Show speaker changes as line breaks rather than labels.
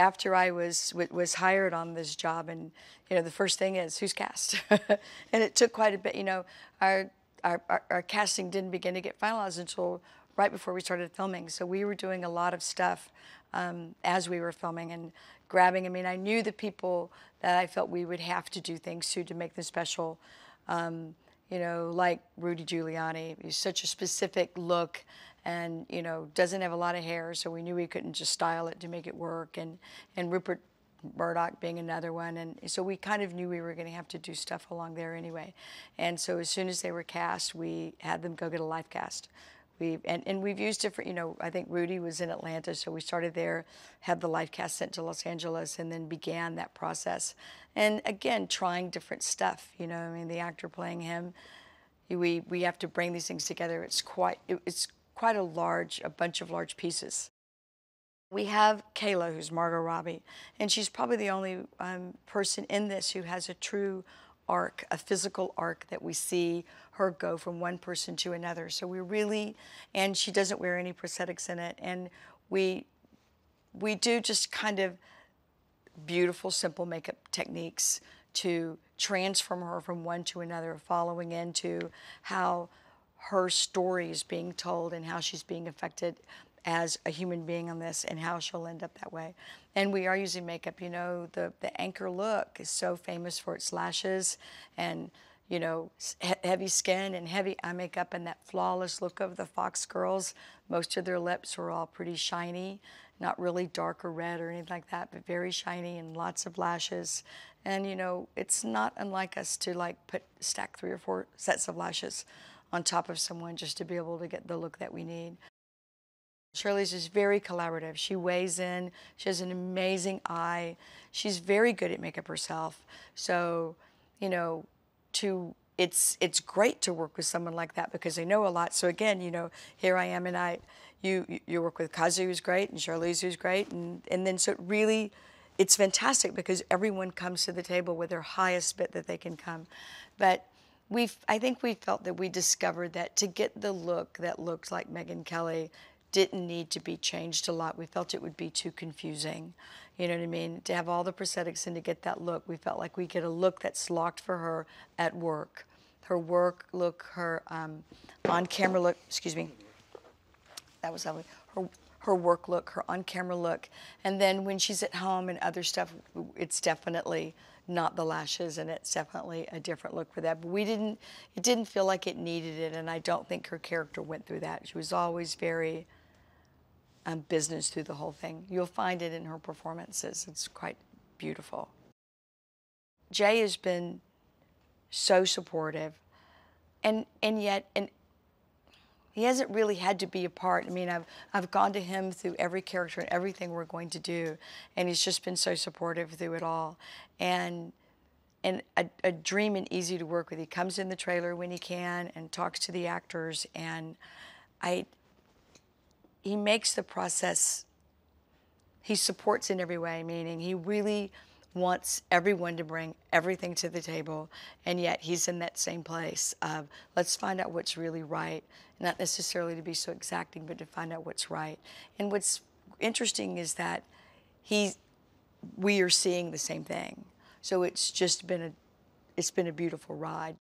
after I was was hired on this job, and you know, the first thing is who's cast, and it took quite a bit. You know, our, our our, our casting didn't begin to get finalized until right before we started filming. So we were doing a lot of stuff um, as we were filming and grabbing. I mean, I knew the people that I felt we would have to do things to to make them special. Um, you know, like Rudy Giuliani. He's such a specific look and, you know, doesn't have a lot of hair, so we knew we couldn't just style it to make it work. And, and Rupert Murdoch being another one. And so we kind of knew we were going to have to do stuff along there anyway. And so as soon as they were cast, we had them go get a life cast. We, and, and we've used different, you know, I think Rudy was in Atlanta, so we started there, had the life cast sent to Los Angeles, and then began that process. And again, trying different stuff, you know, I mean, the actor playing him, we, we have to bring these things together. It's quite, it, it's quite a large, a bunch of large pieces. We have Kayla, who's Margot Robbie, and she's probably the only um, person in this who has a true arc, a physical arc that we see her go from one person to another. So we really, and she doesn't wear any prosthetics in it, and we we do just kind of beautiful, simple makeup techniques to transform her from one to another, following into how her story is being told and how she's being affected as a human being on this and how she'll end up that way. And we are using makeup. You know, the, the anchor look is so famous for its lashes and, you know, he heavy skin and heavy eye makeup and that flawless look of the Fox girls. Most of their lips were all pretty shiny, not really dark or red or anything like that, but very shiny and lots of lashes. And, you know, it's not unlike us to like put, stack three or four sets of lashes on top of someone just to be able to get the look that we need. Charlize is very collaborative. She weighs in. She has an amazing eye. She's very good at makeup herself. So, you know, to it's it's great to work with someone like that because they know a lot. So again, you know, here I am and I you you work with Kazu who's great and Charlize who's great and and then so it really it's fantastic because everyone comes to the table with their highest bit that they can come. But we I think we felt that we discovered that to get the look that looked like Megyn Kelly didn't need to be changed a lot. We felt it would be too confusing. You know what I mean? To have all the prosthetics and to get that look, we felt like we get a look that's locked for her at work. Her work look, her um, on-camera look, excuse me, that was lovely. Her, her work look, her on-camera look. And then when she's at home and other stuff, it's definitely not the lashes and it's definitely a different look for that. But we didn't, it didn't feel like it needed it and I don't think her character went through that. She was always very um, business through the whole thing. You'll find it in her performances. It's quite beautiful. Jay has been so supportive, and and yet and he hasn't really had to be a part. I mean, I've I've gone to him through every character and everything we're going to do, and he's just been so supportive through it all, and and a, a dream and easy to work with. He comes in the trailer when he can and talks to the actors, and I he makes the process, he supports in every way, meaning he really wants everyone to bring everything to the table, and yet he's in that same place of let's find out what's really right, not necessarily to be so exacting, but to find out what's right. And what's interesting is that he, we are seeing the same thing. So it's just been a, it's been a beautiful ride.